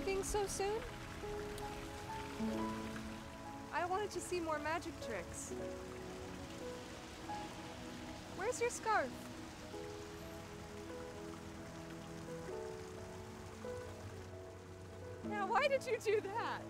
Leaving so soon? I wanted to see more magic tricks. Where's your scarf? Now, why did you do that?